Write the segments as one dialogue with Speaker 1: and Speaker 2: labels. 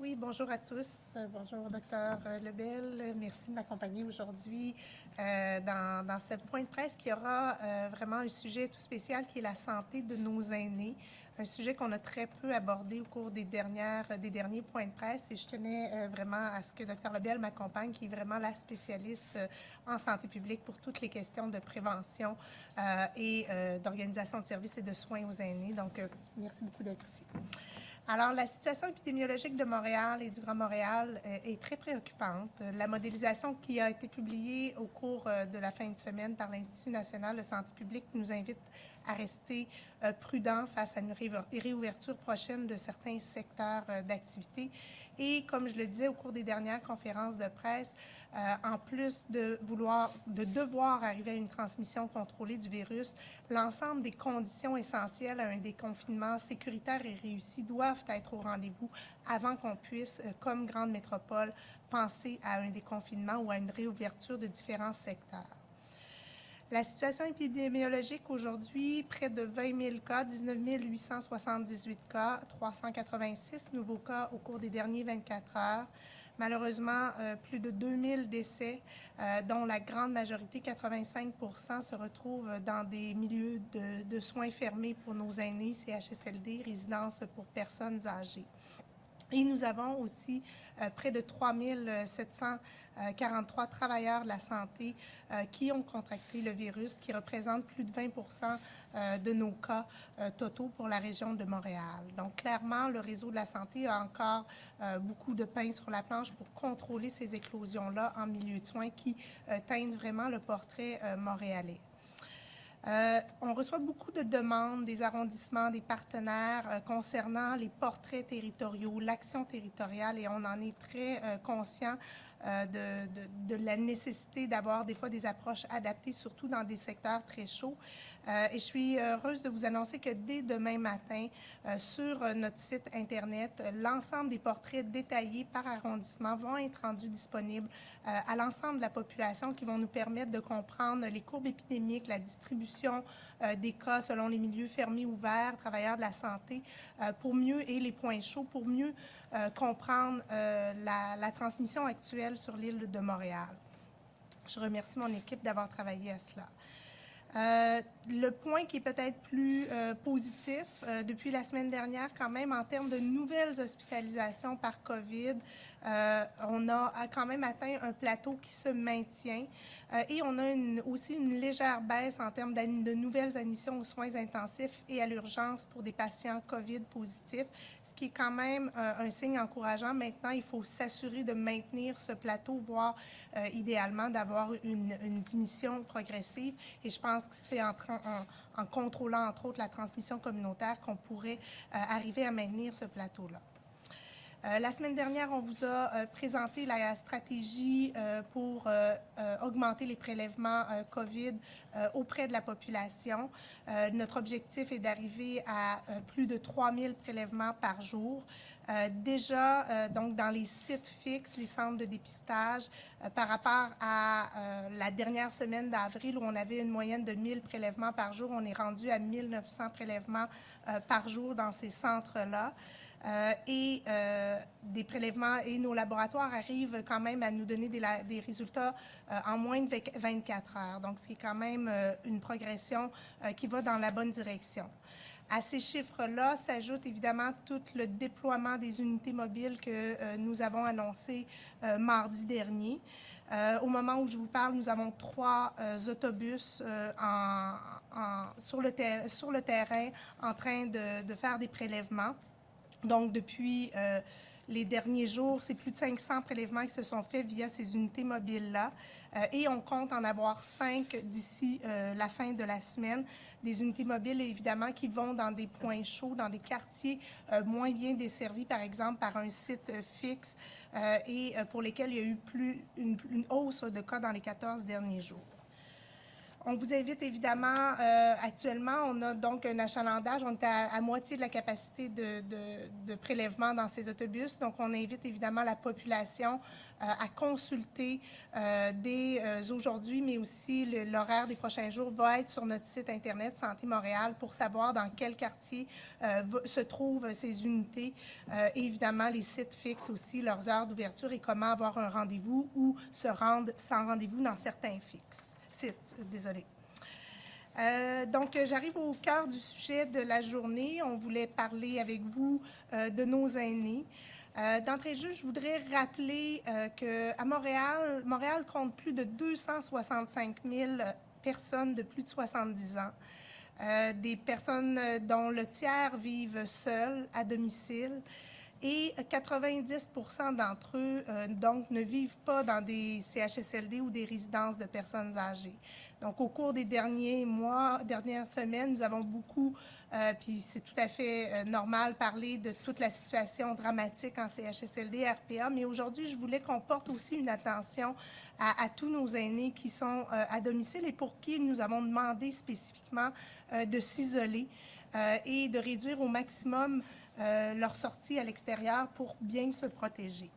Speaker 1: Oui, bonjour à tous. Euh, bonjour, docteur euh, Lebel. Merci de m'accompagner aujourd'hui euh, dans, ce point de presse qui aura vraiment un sujet tout spécial qui est la santé de nos aînés. Un sujet qu'on a très peu abordé au cours des, dernières, des derniers points de presse et je tenais vraiment à ce que docteur Lebel m'accompagne, qui est vraiment la spécialiste en santé publique pour toutes les questions de prévention et d'organisation de services et de soins aux aînés. Donc, merci beaucoup d'être ici. Alors, la situation épidémiologique de Montréal et du Grand Montréal euh, est très préoccupante. La modélisation qui a été publiée au cours euh, de la fin de semaine par l'Institut national de santé publique nous invite à rester euh, prudents face à une réouverture prochaine de certains secteurs d'activité. Et comme je le disais au cours des dernières conférences de presse, en plus de vouloir, de devoir arriver à une transmission contrôlée du virus, l'ensemble des conditions essentielles à un déconfinement sécuritaire et réussi être au rendez-vous avant qu'on puisse, euh, comme grande métropole, penser à un déconfinement ou à une réouverture de différents secteurs. La situation épidémiologique aujourd'hui, près de 20 000 cas, 19 878 cas, 386 nouveaux cas au cours des derniers 24 heures. Malheureusement, euh, plus de 2000 décès, euh, dont la grande majorité, 85% se retrouvent dans des milieux de soins fermés pour nos aînés, CHSLD, résidences pour personnes âgées. Et nous avons aussi euh, près de 3 743 travailleurs de la santé euh, qui ont contracté le virus, qui représente plus de 20% euh, de nos cas totaux pour la région de Montréal. Donc, clairement, le réseau de la santé a encore beaucoup de pain sur la planche pour contrôler ces éclosions-là en milieu de soins qui teignent vraiment le portrait montréalais. Euh, on reçoit beaucoup de demandes des arrondissements, des partenaires euh, concernant les portraits territoriaux, l'action territoriale, et on en est très euh, conscient de, la nécessité d'avoir des fois des approches adaptées, surtout dans des secteurs très chauds. Et je suis heureuse de vous annoncer que dès demain matin, sur notre site Internet, l'ensemble des portraits détaillés par arrondissement vont être rendus disponibles à l'ensemble de la population qui vont nous permettre de comprendre les courbes épidémiques, la distribution des cas selon les milieux fermés, ouverts, travailleurs de la santé, pour mieux, et les points chauds, pour mieux comprendre la, la transmission actuelle sur l'île de Montréal. Je remercie mon équipe d'avoir travaillé à cela. Euh, le point qui est peut-être plus euh, positif euh, depuis la semaine dernière, quand même, en termes de nouvelles hospitalisations par COVID, on a quand même atteint un plateau qui se maintient et on a aussi une légère baisse en termes de nouvelles admissions aux soins intensifs et à l'urgence pour des patients COVID positifs, ce qui est quand même un signe encourageant. Maintenant, il faut s'assurer de maintenir ce plateau, voire idéalement d'avoir une, une diminution progressive. Et je pense que c'est en, contrôlant, entre autres, la transmission communautaire qu'on pourrait euh, arriver à maintenir ce plateau-là. Euh, la semaine dernière, on vous a euh, présenté la stratégie pour augmenter les prélèvements COVID auprès de la population. notre objectif est d'arriver à plus de 3000 prélèvements par jour. déjà, donc, dans les sites fixes, les centres de dépistage, par rapport à la dernière semaine d'avril où on avait une moyenne de 1000 prélèvements par jour, on est rendu à 1900 prélèvements par jour dans ces centres-là. et des prélèvements et nos laboratoires arrivent quand même à nous donner des, résultats euh, en moins de 24 heures. Donc, c'est quand même euh, une progression euh, qui va dans la bonne direction. À ces chiffres-là s'ajoute évidemment tout le déploiement des unités mobiles que nous avons annoncé mardi dernier. au moment où je vous parle, nous avons trois autobus sur, le terrain en train de, faire des prélèvements. Donc, depuis les derniers jours, c'est plus de 500 prélèvements qui se sont faits via ces unités mobiles-là. Euh, et on compte en avoir cinq d'ici euh, la fin de la semaine. Des unités mobiles, évidemment, qui vont dans des points chauds, dans des quartiers euh, moins bien desservis, par exemple, par un site fixe et pour lesquels il y a eu plus une hausse de cas dans les 14 derniers jours. On vous invite évidemment, euh, actuellement, on a donc un achalandage, on est à, moitié de la capacité de, prélèvement dans ces autobus. Donc, on invite évidemment la population euh, à consulter euh, dès aujourd'hui, mais aussi l'horaire des prochains jours va être sur notre site Internet Santé Montréal pour savoir dans quel quartier se trouvent ces unités. évidemment, les sites fixes aussi, leurs heures d'ouverture et comment avoir un rendez-vous ou se rendre sans rendez-vous dans certains fixes site. Euh, donc, j'arrive au cœur du sujet de la journée. On voulait parler avec vous euh, de nos aînés. Euh, D'entrée de jeu, je voudrais rappeler qu'à Montréal, Montréal compte plus de 265 000 personnes de plus de 70 ans, des personnes dont le tiers vivent seuls à domicile et 90% d'entre eux, euh, donc, ne vivent pas dans des CHSLD ou des résidences de personnes âgées. Donc, au cours des derniers mois, dernières semaines, nous avons beaucoup, euh, puis c'est tout à fait euh, normal, parler de toute la situation dramatique en CHSLD, RPA, mais aujourd'hui, je voulais qu'on porte aussi une attention à, tous nos aînés qui sont à domicile et pour qui nous avons demandé spécifiquement de s'isoler et de réduire au maximum euh, leur sortie à l'extérieur pour bien se protéger.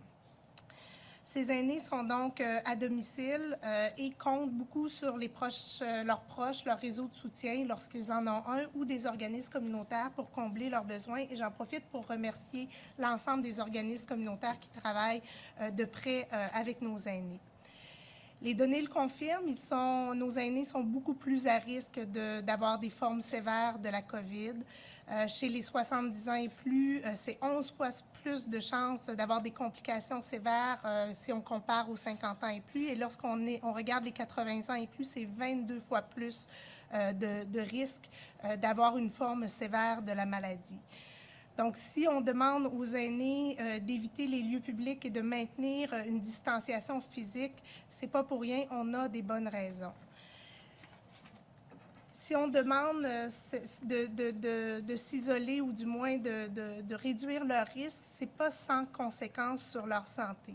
Speaker 1: Ces aînés sont donc euh, à domicile euh, et comptent beaucoup sur les proches, leurs proches, leur réseau de soutien lorsqu'ils en ont un ou des organismes communautaires pour combler leurs besoins. Et j'en profite pour remercier l'ensemble des organismes communautaires qui travaillent de près avec nos aînés. Les données le confirment, nos aînés sont beaucoup plus à risque d'avoir des formes sévères de la COVID. Euh, chez les 70 ans et plus, euh, c'est 11 fois plus de chances d'avoir des complications sévères euh, si on compare aux 50 ans et plus. Et lorsqu'on on regarde les 80 ans et plus, c'est 22 fois plus de risque d'avoir une forme sévère de la maladie. Donc, si on demande aux aînés euh, d'éviter les lieux publics et de maintenir euh, une distanciation physique, c'est pas pour rien, on a des bonnes raisons. Si on demande euh, de, s'isoler ou du moins de, réduire leur risque, c'est pas sans conséquences sur leur santé.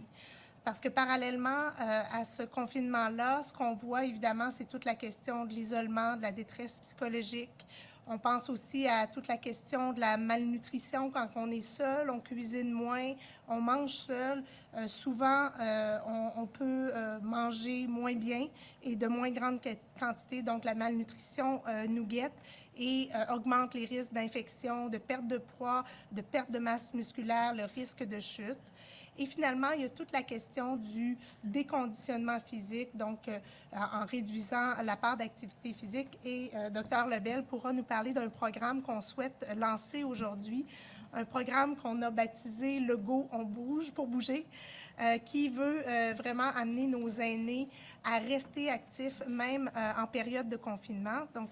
Speaker 1: Parce que parallèlement à ce confinement-là, ce qu'on voit évidemment, c'est toute la question de l'isolement, de la détresse psychologique. On pense aussi à toute la question de la malnutrition quand on est seul, on cuisine moins, on mange seul. Euh, souvent, euh, on, peut euh, manger moins bien et de moins grande quantité. Donc, la malnutrition nous guette et augmente les risques d'infection, de perte de poids, de perte de masse musculaire, le risque de chute. Et finalement, il y a toute la question du déconditionnement physique, donc euh, en réduisant la part d'activité physique. Et euh, Dr Lebel pourra nous parler d'un programme qu'on souhaite lancer aujourd'hui, un programme qu'on a baptisé Le Go, on bouge pour bouger, euh, qui veut vraiment amener nos aînés à rester actifs même en période de confinement. Donc,